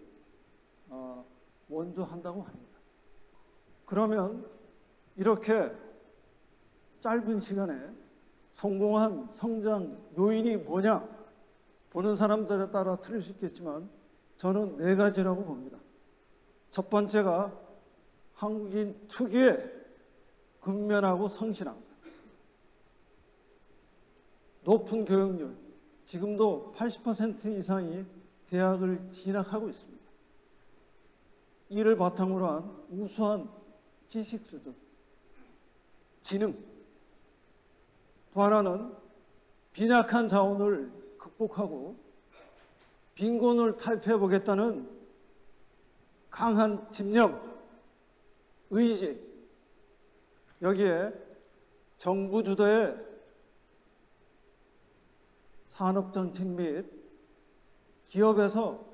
어, 원조한다고 합니다. 그러면 이렇게 짧은 시간에 성공한 성장 요인이 뭐냐? 보는 사람들에 따라 틀릴 수 있겠지만 저는 네 가지라고 봅니다. 첫 번째가 한국인 특유의 근면하고 성실함. 높은 교육률, 지금도 80% 이상이 대학을 진학하고 있습니다. 이를 바탕으로 한 우수한 지식 수준, 지능. 또 하나는 빈약한 자원을 극복하고 빈곤을 탈피해 보겠다는 강한 집념, 의지. 여기에 정부 주도의 산업 정책 및 기업에서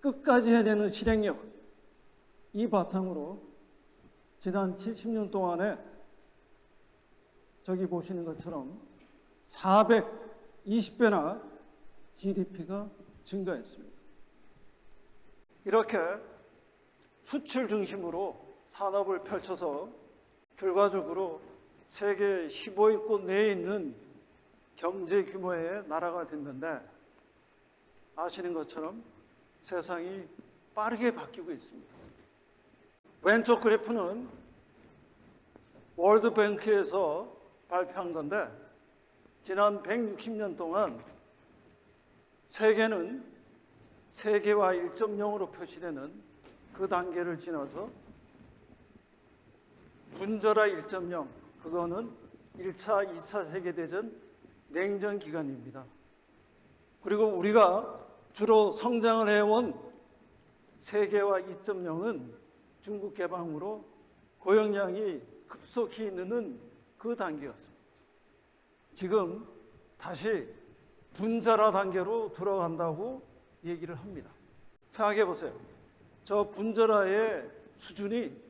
끝까지 해내는 실행력 이 바탕으로 지난 70년 동안에 저기 보시는 것처럼 420배나 GDP가 증가했습니다. 이렇게 수출 중심으로 산업을 펼쳐서 결과적으로 세계 15위권 내에 있는 경제 규모의 나라가 됐는데 아시는 것처럼 세상이 빠르게 바뀌고 있습니다. 왼쪽 그래프는 월드뱅크에서 발표한 건데 지난 160년 동안 세계는 세계화 1.0으로 표시되는 그 단계를 지나서 분절화 1.0 그거는 1차, 2차 세계대전 냉전 기간입니다. 그리고 우리가 주로 성장을 해온 세계화 2.0은 중국 개방으로 고용량이 급속히 느는 그 단계였습니다. 지금 다시 분자라 단계로 들어간다고 얘기를 합니다. 생각해 보세요. 저 분자라의 수준이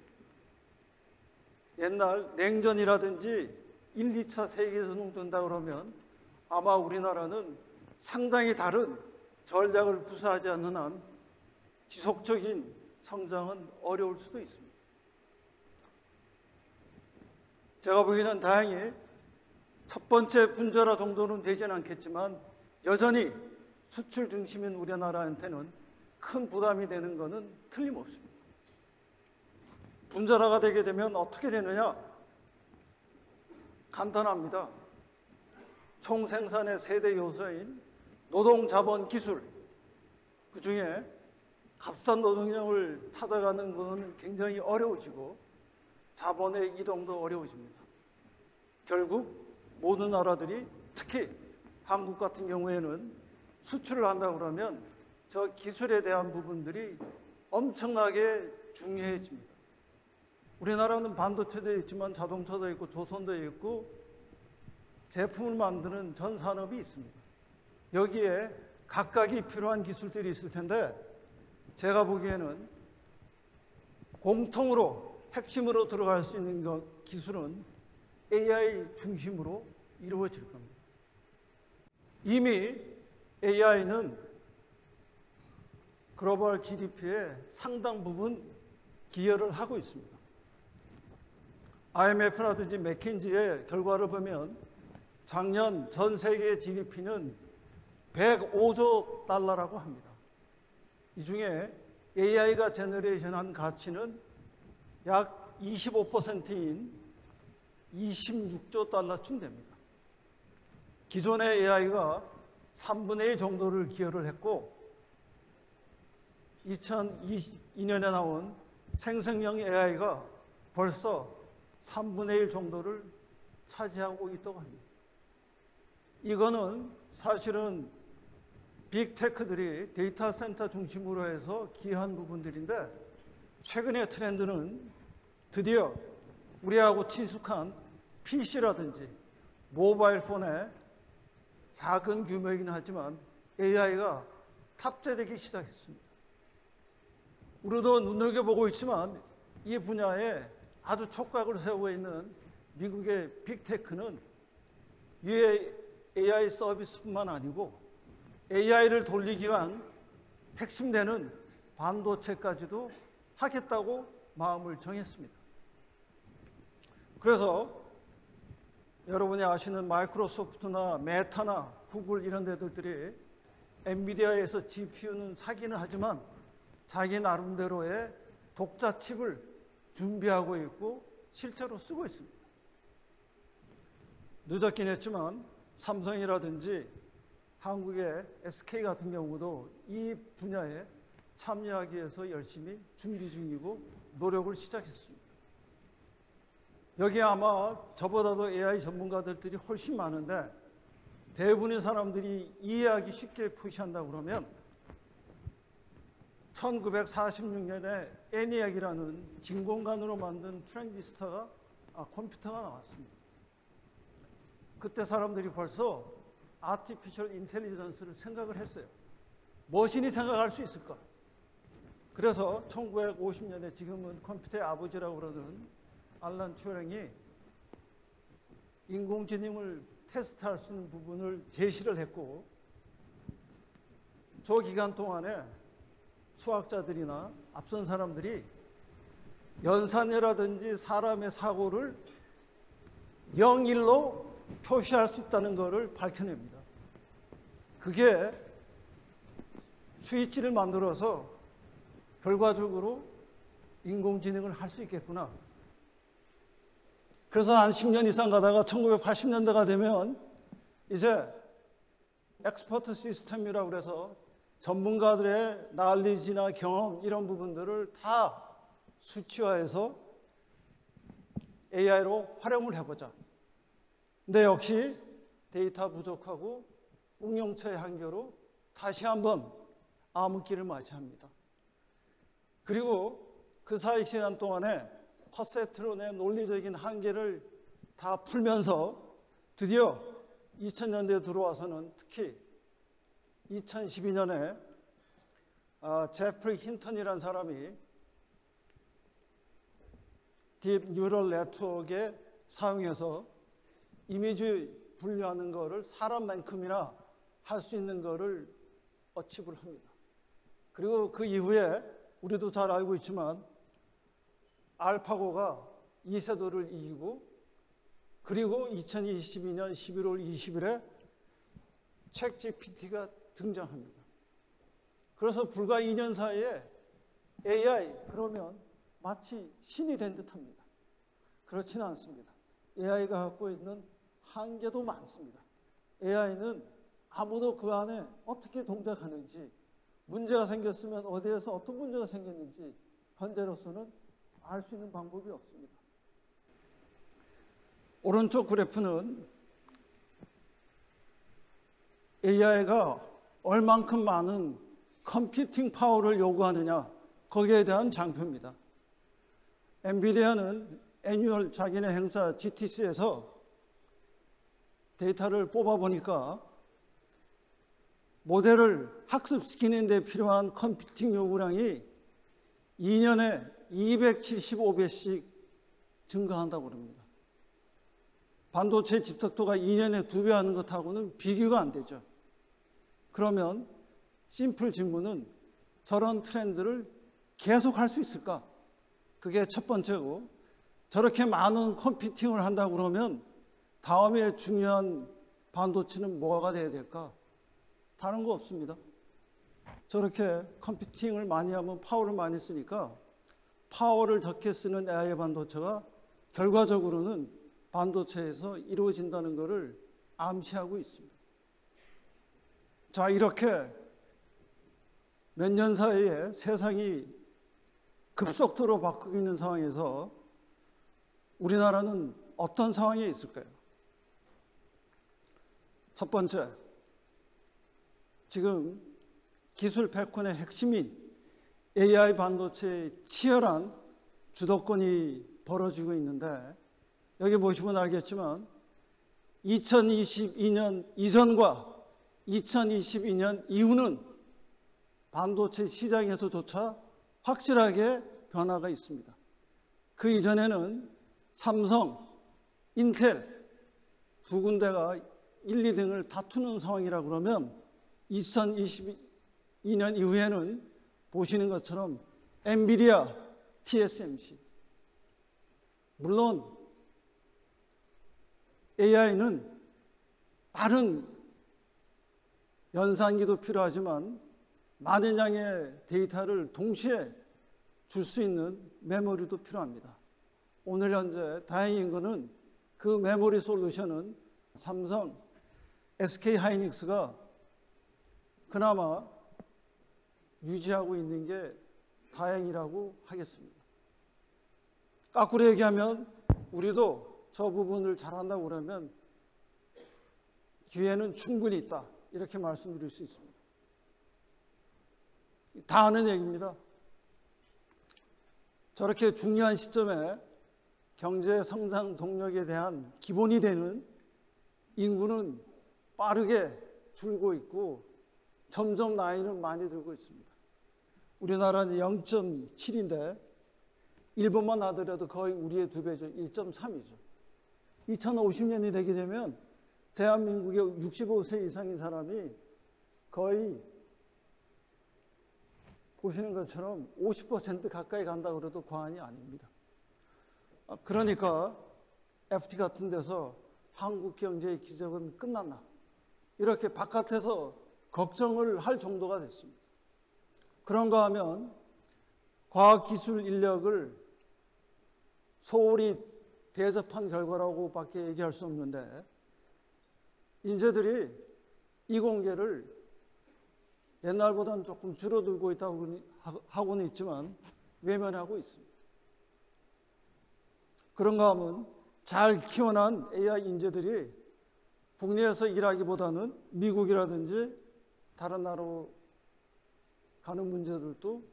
옛날 냉전이라든지 1, 2차 세계대전 된다 그러면 아마 우리나라는 상당히 다른 전략을 구사하지 않는 한 지속적인 성장은 어려울 수도 있습니다. 제가 보기에는 다행히 첫 번째 분절화 정도는 되지는 않겠지만 여전히 수출 중심인 우리나라한테는 큰 부담이 되는 것은 틀림없습니다. 분절화가 되게 되면 어떻게 되느냐? 간단합니다. 총 생산의 세대 요소인 노동, 자본, 기술 그 중에 값싼 노동력을 찾아가는 것은 굉장히 어려워지고 자본의 이동도 어려워집니다. 결국 모든 나라들이 특히 한국 같은 경우에는 수출을 한다 그러면 저 기술에 대한 부분들이 엄청나게 중요해집니다. 우리나라는 반도체도 있지만 자동차도 있고 조선도 있고 제품을 만드는 전 산업이 있습니다. 여기에 각각이 필요한 기술들이 있을 텐데 제가 보기에는 공통으로 핵심으로 들어갈 수 있는 것, 기술은 AI 중심으로 이루어질 겁니다. 이미 AI는 글로벌 GDP의 상당 부분 기여를 하고 있습니다. IMF라든지 맥킨지의 결과를 보면 작년 전 세계 GDP는 105조 달러라고 합니다. 이 중에 AI가 제너레이션한 가치는 약 25%인 26조 달러쯤 됩니다. 기존의 AI가 3분의 1 정도를 기여를 했고 2022년에 나온 생성형 AI가 벌써 3분의 1 정도를 차지하고 있다고 합니다. 이거는 사실은 빅테크들이 데이터 센터 중심으로 해서 기여한 부분들인데 최근의 트렌드는 드디어 우리하고 친숙한 PC라든지 모바일 폰에 작은 규모이긴 하지만 AI가 탑재되기 시작했습니다. 우리도 눈여겨보고 있지만 이 분야에 아주 촉각을 세우고 있는 미국의 빅테크는 이 AI 서비스뿐만 아니고 AI를 돌리기 위한 핵심되는 반도체까지도 하겠다고 마음을 정했습니다. 그래서 여러분이 아시는 마이크로소프트나 메타나 구글 이런 데들이 엔비디아에서 GPU는 사기는 하지만 자기 나름대로의 독자 칩을 준비하고 있고 실제로 쓰고 있습니다. 늦었긴 했지만 삼성이라든지 한국의 SK 같은 경우도 이 분야에 참여하기 위해서 열심히 준비 중이고 노력을 시작했습니다. 여기 아마 저보다도 AI 전문가들이 훨씬 많은데 대부분의 사람들이 이해하기 쉽게 표시한다 그러면 1946년에 ENIAC이라는 진공관으로 만든 트랜지스터가 아, 컴퓨터가 나왔습니다. 그때 사람들이 벌써 아티피셜 인텔리전스를 생각을 했어요. 머신이 생각할 수 있을까? 그래서 1950년에 지금은 컴퓨터의 아버지라고 그러는 알란 튜링이 인공지능을 테스트할 수 있는 부분을 제시를 했고 저 기간 동안에 수학자들이나 앞선 사람들이 연산이라든지 사람의 사고를 영일로 표시할 수 있다는 것을 밝혀냅니다. 그게 스위치를 만들어서 결과적으로 인공지능을 할 수 있겠구나. 그래서 한 10년 이상 가다가 1980년대가 되면 이제 expert system이라고 그래서 전문가들의 난리지나 경험 이런 부분들을 다 수치화해서 AI로 활용을 해보자. 근데 역시 데이터 부족하고 응용처의 한계로 다시 한번 암흑기를 맞이합니다. 그리고 그 사이 시간 동안에 perceptron의 논리적인 한계를 다 풀면서 드디어 2000년대에 들어와서는 특히 2012년에 아, 제프리 힌턴이라는 사람이 deep neural network에 사용해서 이미지 분류하는 거를 사람만큼이나 할 수 있는 거를 어치브를 합니다. 그리고 그 이후에 우리도 잘 알고 있지만 알파고가 이세돌을 이기고 그리고 2022년 11월 20일에 책 GPT가 등장합니다. 그래서 불과 2년 사이에 AI 그러면 마치 신이 된 듯합니다. 그렇지는 않습니다. AI가 갖고 있는 한계도 많습니다. AI는 아무도 그 안에 어떻게 동작하는지 문제가 생겼으면 어디에서 어떤 문제가 생겼는지 현재로서는 알 수 있는 방법이 없습니다. 오른쪽 그래프는 AI가 얼만큼 많은 컴퓨팅 파워를 요구하느냐 거기에 대한 장표입니다. 엔비디아는 annual 자기네 행사 GTC에서 데이터를 뽑아 보니까 모델을 학습시키는 데 필요한 컴퓨팅 요구량이 2년에 275배씩 증가한다고 합니다. 반도체 집적도가 2년에 두배 하는 것하고는 비교가 안 되죠. 그러면 simple 질문은 저런 트렌드를 계속 할 수 있을까? 그게 첫 번째고 저렇게 많은 컴퓨팅을 한다고 그러면 다음에 중요한 반도체는 뭐가 돼야 될까? 다른 거 없습니다. 저렇게 컴퓨팅을 많이 하면 파워를 많이 쓰니까 파워를 적게 쓰는 AI 반도체가 결과적으로는 반도체에서 이루어진다는 것을 암시하고 있습니다. 자, 이렇게 몇 년 사이에 세상이 급속도로 바뀌고 있는 상황에서 우리나라는 어떤 상황에 있을까요? 첫 번째, 지금 기술 패권의 핵심인 AI 반도체의 치열한 주도권이 벌어지고 있는데 여기 보시면 알겠지만 2022년 이전과 2022년 이후는 반도체 시장에서조차 확실하게 변화가 있습니다. 그 이전에는 삼성, 인텔 두 군데가 1, 2등을 다투는 상황이라 그러면 2022 년 이후에는 보시는 것처럼 엔비디아, TSMC 물론 AI는 빠른 연산기도 필요하지만 많은 양의 데이터를 동시에 줄 수 있는 메모리도 필요합니다. 오늘 현재 다행인 것은 그 메모리 솔루션은 삼성, SK 하이닉스가 그나마 유지하고 있는 게 다행이라고 하겠습니다. 거꾸로 얘기하면 우리도 저 부분을 잘한다고 그러면 기회는 충분히 있다. 이렇게 말씀드릴 수 있습니다. 다 아는 얘기입니다. 저렇게 중요한 시점에 경제 성장 동력에 대한 기본이 되는 인구는 빠르게 줄고 있고 점점 나이는 많이 들고 있습니다. 우리나라는 0.7인데 일본만 하더라도 거의 우리의 두 배죠. 1.3이죠. 2050년이 되게 되면 대한민국의 65세 이상인 사람이 거의 보시는 것처럼 50% 가까이 간다 그래도 과언이 아닙니다. 아, 그러니까 FT 같은 데서 한국 경제의 기적은 끝났나? 이렇게 바깥에서 걱정을 할 정도가 됐습니다. 그런가 하면 과학기술 인력을 소홀히 대접한 결과라고밖에 얘기할 수 없는데 인재들이 이공계를 옛날보다는 조금 줄어들고 있다고 하고는 있지만 외면하고 있습니다. 그런가 하면 잘 키워난 AI 인재들이 국내에서 일하기보다는 미국이라든지 다른 나라로 가는 문제들도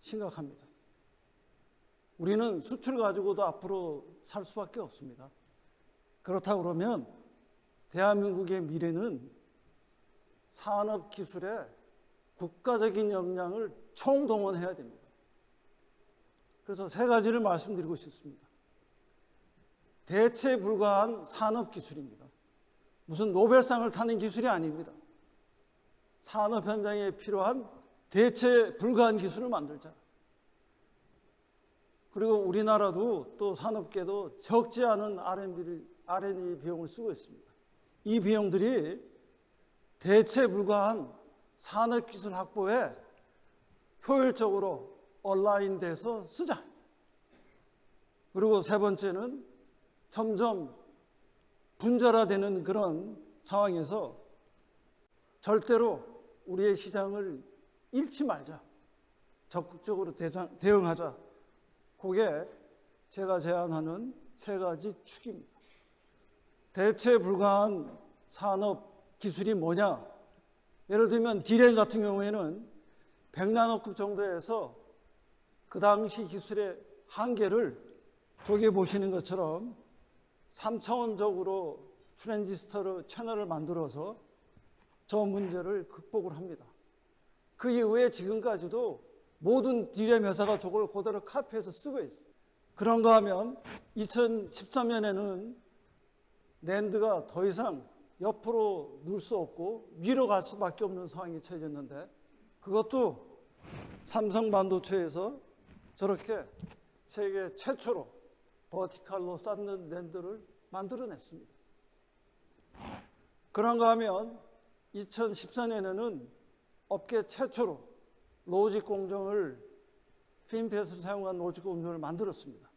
심각합니다. 우리는 수출 가지고도 앞으로 살 수밖에 없습니다. 그렇다 그러면 대한민국의 미래는 산업 기술에 국가적인 역량을 총동원해야 됩니다. 그래서 세 가지를 말씀드리고 싶습니다. 대체 불가한 산업 기술입니다. 무슨 노벨상을 타는 기술이 아닙니다. 산업 현장에 필요한 대체 불가한 기술을 만들자. 그리고 우리나라도 또 산업계도 적지 않은 R&D 비용을 쓰고 있습니다. 이 비용들이 대체 불가한 산업 기술 확보에 효율적으로 온라인돼서 쓰자. 그리고 세 번째는 점점 분절화되는 그런 상황에서 절대로 우리의 시장을 잃지 말자. 적극적으로 대상, 대응하자. 그게 제가 제안하는 세 가지 축입니다. 대체 불가한 산업 기술이 뭐냐? 예를 들면 디램 같은 경우에는 100나노급 정도에서 그 당시 기술의 한계를 저기 보시는 것처럼 3차원적으로 트랜지스터를 채널을 만들어서 저 문제를 극복을 합니다. 그 이후에 지금까지도 모든 디램 회사가 저걸 그대로 카피해서 쓰고 있어요. 그런가 하면 2013년에는 낸드가 더 이상 옆으로 누울 수 없고 위로 갈 수밖에 없는 상황이 처해졌는데 그것도 삼성 반도체에서 저렇게 세계 최초로 버티칼로 쌓는 랜드를 만들어냈습니다. 그런가 하면 2014년에는 업계 최초로 로직 공정을 FinFET을 사용한 로직 공정을 만들었습니다.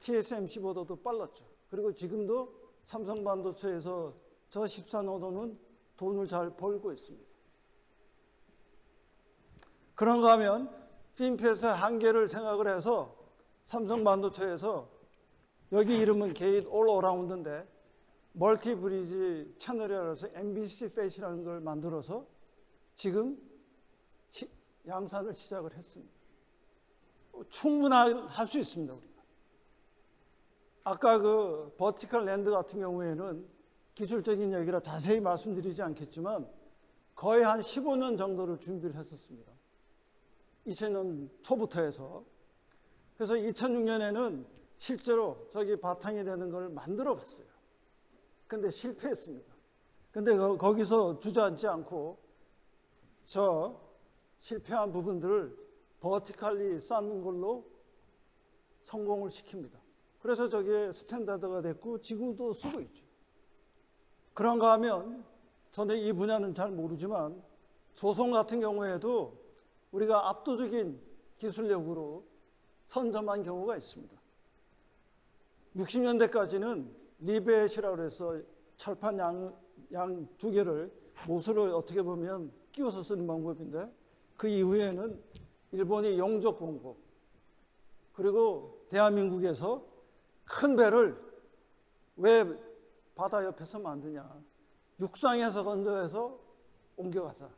TSMC보다도 빨랐죠. 그리고 지금도 삼성 반도체에서 저 14노드는 돈을 잘 벌고 있습니다. 그런가 하면 FinFET의 한계를 생각을 해서 삼성 반도체에서 여기 이름은 gate all around인데 multi bridge channel이라서 MBCFET이라는 걸 만들어서 지금 양산을 시작을 했습니다. 충분할 수 있습니다, 우리가. 아까 그 vertical NAND 같은 경우에는 기술적인 얘기라 자세히 말씀드리지 않겠지만 거의 한 15년 정도를 준비를 했었습니다. 2000년 초부터 해서. 그래서 2006년에는 실제로 저기 바탕이 되는 걸 만들어 봤어요. 근데 실패했습니다. 근데 거기서 주저앉지 않고 저 실패한 부분들을 vertically 쌓는 걸로 성공을 시킵니다. 그래서 저게 standard가 됐고 지금도 쓰고 있죠. 그런가 하면 저는 이 분야는 잘 모르지만 조선 같은 경우에도 우리가 압도적인 기술력으로 선점한 경우가 있습니다. 60년대까지는 리벳이라고 해서 철판 양, 양두 개를 못으로 어떻게 보면 끼워서 쓰는 방법인데 그 이후에는 일본이 용접 공급 그리고 대한민국에서 큰 배를 왜 바다 옆에서 만드냐 육상에서 건조해서 옮겨가자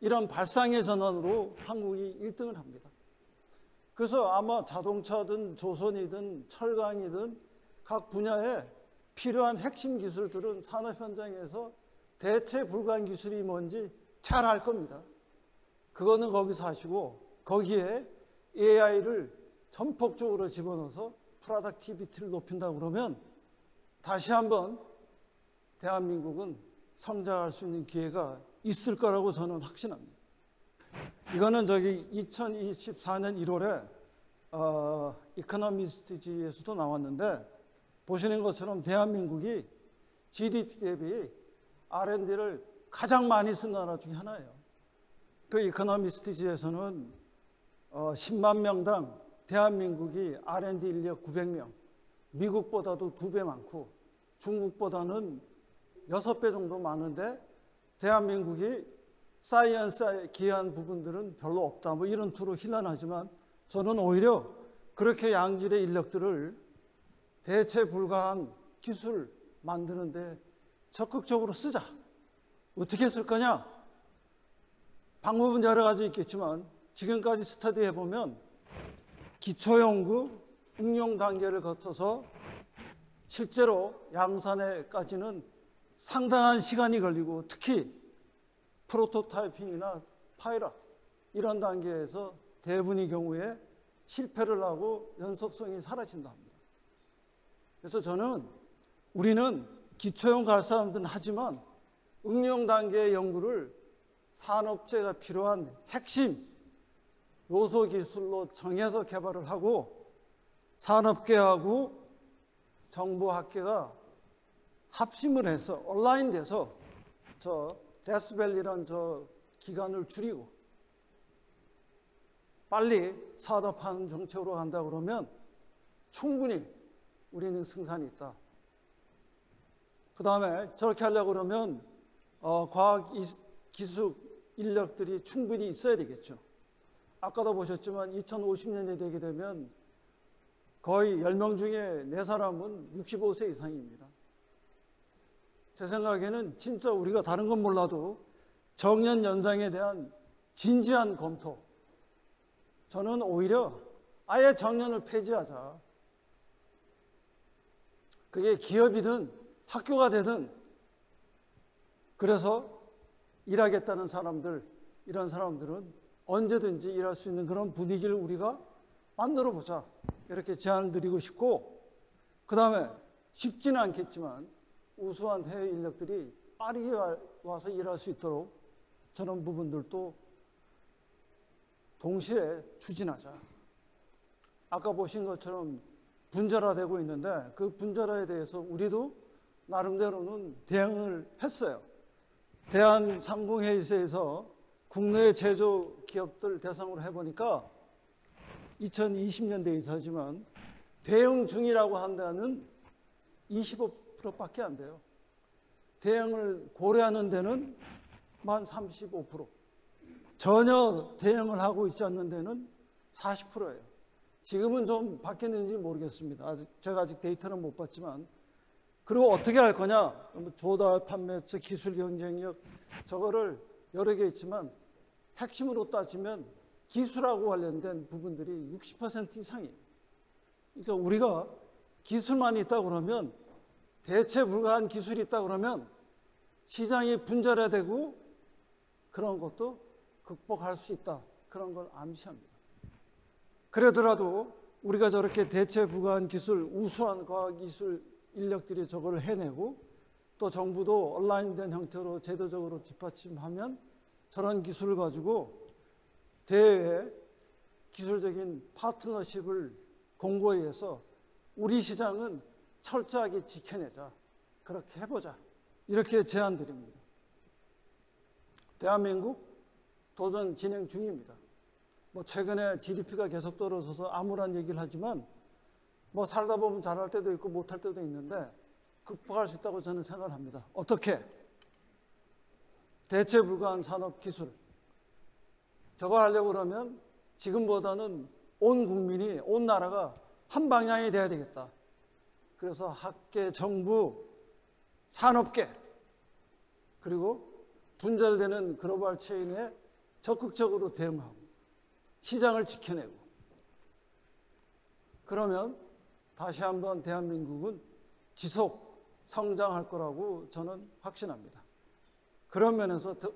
이런 발상의 전환으로 한국이 1등을 합니다. 그래서 아마 자동차든 조선이든 철강이든 각 분야에 필요한 핵심 기술들은 산업 현장에서 대체 불가한 기술이 뭔지 잘 알 겁니다. 그거는 거기서 하시고 거기에 AI를 전폭적으로 집어넣어서 productivity를 높인다 그러면 다시 한번 대한민국은 성장할 수 있는 기회가 있을 거라고 저는 확신합니다. 이거는 저기 2024년 1월에 어, 이코노미스트지에서도 나왔는데 보시는 것처럼 대한민국이 GDP 대비 R&D를 가장 많이 쓴 나라 중에 하나예요. 그 이코노미스트지에서는 어, 10만 명당 대한민국이 R&D 인력 900명, 미국보다도 두 배 많고 중국보다는 여섯 배 정도 많은데 대한민국이 사이언스에 기여한 부분들은 별로 없다. 뭐 이런 투로 희난하지만 저는 오히려 그렇게 양질의 인력들을 대체 불가한 기술 만드는데 적극적으로 쓰자. 어떻게 쓸 거냐? 방법은 여러 가지 있겠지만 지금까지 스터디해 보면 기초 연구, 응용 단계를 거쳐서 실제로 양산에까지는 상당한 시간이 걸리고 특히 프로토타이핑이나 파이럿 이런 단계에서 대부분의 경우에 실패를 하고 연속성이 사라진다 합니다. 그래서 저는 우리는 기초형 갈 사람들은 하지만 응용 단계의 연구를 산업체가 필요한 핵심 요소 기술로 정해서 개발을 하고 산업계하고 정보학계가 합심을 해서 온라인 돼서 저 데스벨이란 저 기간을 줄이고 빨리 사업하는 정책으로 간다 그러면 충분히 우리는 승산이 있다. 그 다음에 저렇게 하려고 그러면 어, 과학 이- 기술 인력들이 충분히 있어야 되겠죠. 아까도 보셨지만 2050년이 되게 되면 거의 10명 중에 4사람은 65세 이상입니다. 제 생각에는 진짜 우리가 다른 건 몰라도 정년 연장에 대한 진지한 검토. 저는 오히려 아예 정년을 폐지하자. 그게 기업이든 학교가 되든 그래서 일하겠다는 사람들, 이런 사람들은 언제든지 일할 수 있는 그런 분위기를 우리가 만들어 보자. 이렇게 제안을 드리고 싶고, 그 다음에 쉽지는 않겠지만 우수한 해외 인력들이 와- 와서 일할 수 있도록 저런 부분들도 동시에 추진하자. 아까 보신 것처럼 분절화되고 있는데 그 분절화에 대해서 우리도 나름대로는 대응을 했어요. 대한상공회의소에서 국내 제조 기업들 대상으로 해보니까 2020년대에 있었지만 대응 중이라고 한다는 25% 밖에 안 돼요. 대응을 고려하는 데는 만 35%. 전혀 대응을 하고 있지 않는 데는 40%예요. 지금은 좀 바뀌었는지 모르겠습니다. 아직 제가 아직 데이터는 못 봤지만 그리고 어떻게 할 거냐? 뭐 조달, 판매처, 기술 경쟁력 저거를 여러 개 있지만 핵심으로 따지면 기술하고 관련된 부분들이 60% 이상이에요. 그러니까 우리가 기술만 있다 그러면 대체 불가한 기술이 있다 그러면 시장이 분절화되고 그런 것도 극복할 수 있다. 그런 걸 암시합니다. 그러더라도 우리가 저렇게 대체 불가한 기술, 우수한 과학 기술 인력들이 저거를 해내고 또 정부도 온라인된 형태로 제도적으로 뒷받침하면 저런 기술을 가지고 대외 기술적인 파트너십을 공고해서 우리 시장은 철저하게 지켜내자. 그렇게 해보자. 이렇게 제안 드립니다. 대한민국 도전 진행 중입니다. 뭐 최근에 GDP가 계속 떨어져서 암울한 얘기를 하지만 뭐 살다 보면 잘할 때도 있고 못할 때도 있는데 극복할 수 있다고 저는 생각을 합니다. 어떻게? 대체 불가한 산업 기술. 저거 하려고 그러면 지금보다는 온 국민이, 온 나라가 한 방향이 돼야 되겠다. 그래서 학계, 정부, 산업계, 그리고 분절되는 글로벌 체인에 적극적으로 대응하고 시장을 지켜내고 그러면 다시 한번 대한민국은 지속 성장할 거라고 저는 확신합니다. 그런 면에서 더-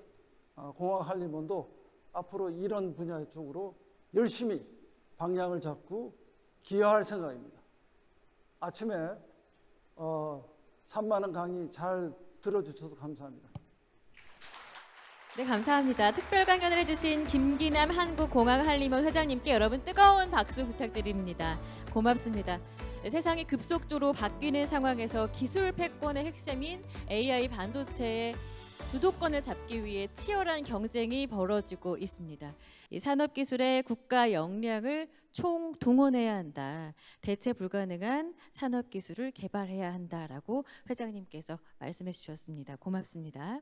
어, 공학 한림원도 앞으로 이런 분야 쪽으로 열심히 방향을 잡고 기여할 생각입니다. 아침에 어, 3만 원 강의 잘 들어주셔서 감사합니다. 네, 감사합니다. 특별 강연을 해주신 김기남 한국공항한림원 회장님께 여러분 뜨거운 박수 부탁드립니다. 고맙습니다. 네, 세상이 급속도로 바뀌는 상황에서 기술 패권의 핵심인 AI 반도체의 주도권을 잡기 위해 치열한 경쟁이 벌어지고 있습니다. 이 산업 기술의 국가 역량을 총 동원해야 한다. 대체 불가능한 산업 기술을 개발해야 한다라고 회장님께서 말씀해 주셨습니다. 고맙습니다.